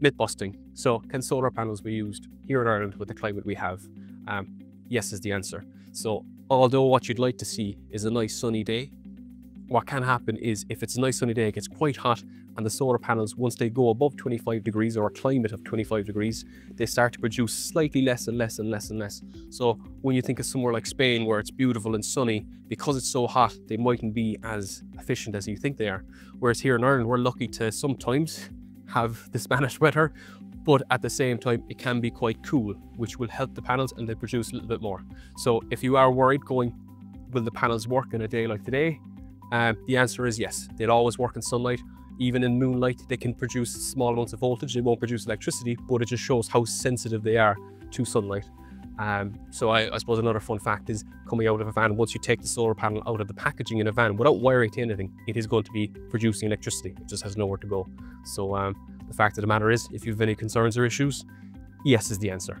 myth busting. So, can solar panels be used here in Ireland with the climate we have? Um, yes, is the answer. So, although what you'd like to see is a nice sunny day, what can happen is if it's a nice sunny day, it gets quite hot, and the solar panels, once they go above 25 degrees or a climate of 25 degrees, they start to produce slightly less and less and less and less. So when you think of somewhere like Spain where it's beautiful and sunny, because it's so hot, they mightn't be as efficient as you think they are. Whereas here in Ireland, we're lucky to sometimes have the Spanish weather, but at the same time, it can be quite cool, which will help the panels and they produce a little bit more. So if you are worried going, will the panels work in a day like today? Uh, the answer is yes. They'll always work in sunlight. Even in moonlight, they can produce small amounts of voltage. They won't produce electricity, but it just shows how sensitive they are to sunlight. Um, so I, I, suppose another fun fact is coming out of a van, once you take the solar panel out of the packaging in a van without wiring to anything, it is going to be producing electricity. It just has nowhere to go. So um, the fact of the matter is, if you have any concerns or issues, yes is the answer.